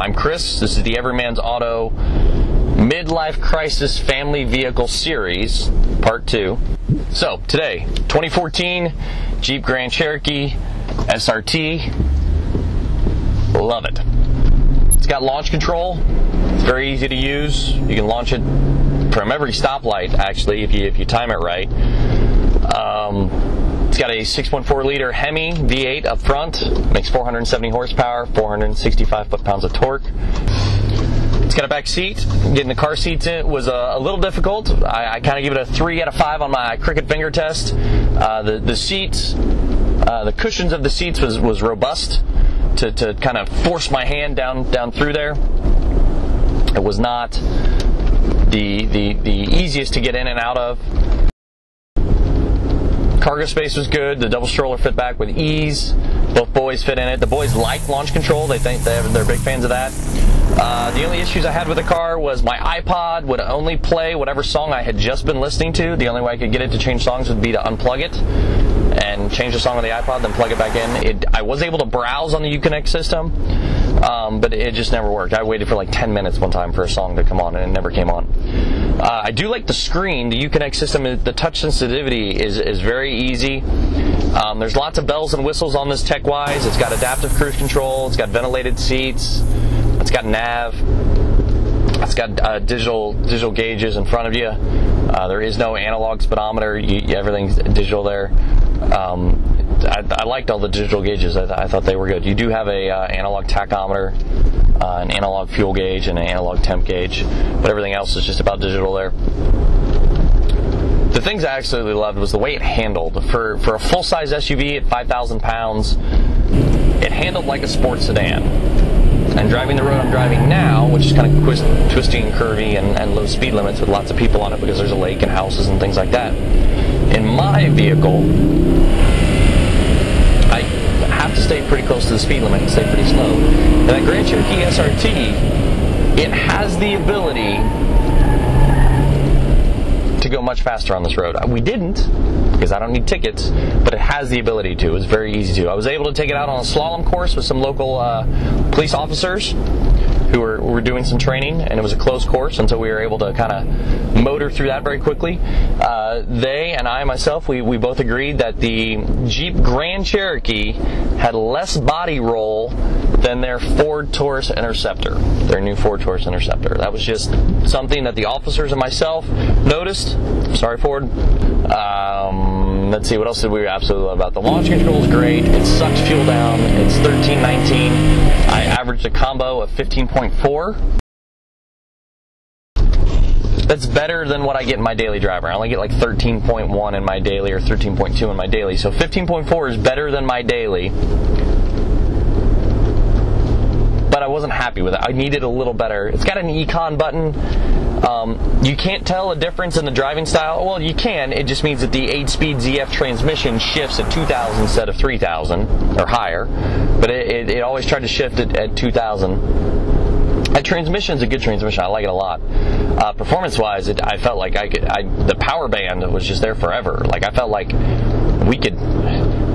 I'm Chris. This is the Everyman's Auto Midlife Crisis Family Vehicle Series, Part 2. So, today, 2014 Jeep Grand Cherokee SRT. Love it. It's got launch control. It's very easy to use. You can launch it from every stoplight, actually, if you, if you time it right. Um, it's got a 6.4 liter Hemi V8 up front, makes 470 horsepower, 465 foot-pounds of torque. It's got a back seat. Getting the car seats in was a, a little difficult. I, I kind of give it a three out of five on my crooked finger test. Uh, the the seats, uh, the cushions of the seats was was robust to, to kind of force my hand down down through there. It was not the the the easiest to get in and out of. Cargo space was good. The double stroller fit back with ease. Both boys fit in it. The boys like launch control. They think they have, they're big fans of that. Uh, the only issues I had with the car was my iPod would only play whatever song I had just been listening to. The only way I could get it to change songs would be to unplug it and change the song on the iPod, then plug it back in. It, I was able to browse on the Uconnect system, um, but it just never worked. I waited for like 10 minutes one time for a song to come on, and it never came on. Uh, I do like the screen. The Uconnect system, the touch sensitivity is, is very easy. Um, there's lots of bells and whistles on this tech-wise. It's got adaptive cruise control. It's got ventilated seats. It's got nav. It's got uh, digital digital gauges in front of you. Uh, there is no analog speedometer. You, everything's digital there. Um, I, I, liked all the digital gauges. I, th- I, thought they were good. You do have a uh, analog tachometer, uh, an analog fuel gauge, and an analog temp gauge, but everything else is just about digital there. The things I absolutely loved was the way it handled. For for a full size SUV at 5,000 pounds, it handled like a sports sedan and driving the road I'm driving now, which is kind of twist, twisty and curvy and, and low speed limits with lots of people on it because there's a lake and houses and things like that. In my vehicle, I have to stay pretty close to the speed limit and stay pretty slow. And that Grand Cherokee SRT, it has the ability go much faster on this road. We didn't because I don't need tickets, but it has the ability to. It's very easy to. I was able to take it out on a slalom course with some local uh, police officers who were, were doing some training, and it was a closed course and so we were able to kind of motor through that very quickly. Uh, they and I myself, we, we both agreed that the Jeep Grand Cherokee had less body roll than their Ford Taurus Interceptor, their new Ford Taurus Interceptor. That was just something that the officers and myself noticed. Sorry, Ford. Um, let's see, what else did we absolutely love about the launch control is great. It sucks fuel down. It's 1319. I averaged a combo of 15.4. That's better than what I get in my daily driver. I only get like 13.1 in my daily or 13.2 in my daily. So 15.4 is better than my daily wasn't happy with it. I needed a little better. It's got an econ button. Um, you can't tell a difference in the driving style. Well, you can. It just means that the 8-speed ZF transmission shifts at 2,000 instead of 3,000 or higher. But it, it, it, always tried to shift it at 2,000. That transmission is a good transmission. I like it a lot. Uh, performance-wise, I felt like I could. I, the power band was just there forever. Like I felt like we could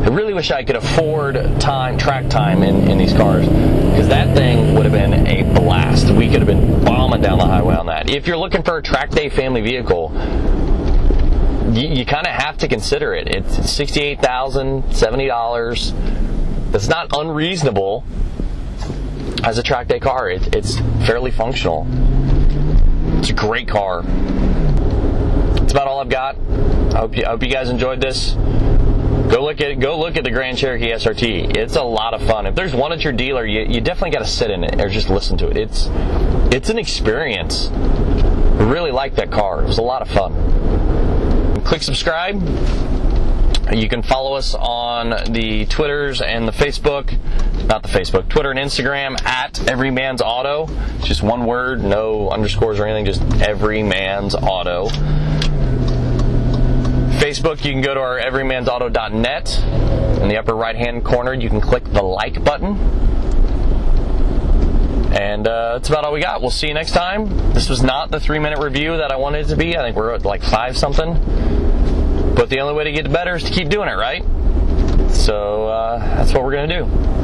I really wish I could afford time, track time in, in these cars because that thing would have been a blast. We could have been bombing down the highway on that. If you're looking for a track day family vehicle, you, you kind of have to consider it. It's $68,000, $70. That's not unreasonable as a track day car. It, it's fairly functional. It's a great car. That's about all I've got. I hope you, I hope you guys enjoyed this. Go look at go look at the Grand Cherokee SRT. It's a lot of fun. If there's one at your dealer, you, you definitely got to sit in it or just listen to it. It's it's an experience. I really like that car. It was a lot of fun. Click subscribe. You can follow us on the Twitters and the Facebook, not the Facebook, Twitter and Instagram at Everyman's Auto. Just one word, no underscores or anything, just Everyman's Auto. Facebook, you can go to our everymansauto.net. In the upper right hand corner, you can click the like button. And uh, that's about all we got. We'll see you next time. This was not the three minute review that I wanted it to be. I think we're at like five something. But the only way to get better is to keep doing it, right? So uh, that's what we're going to do.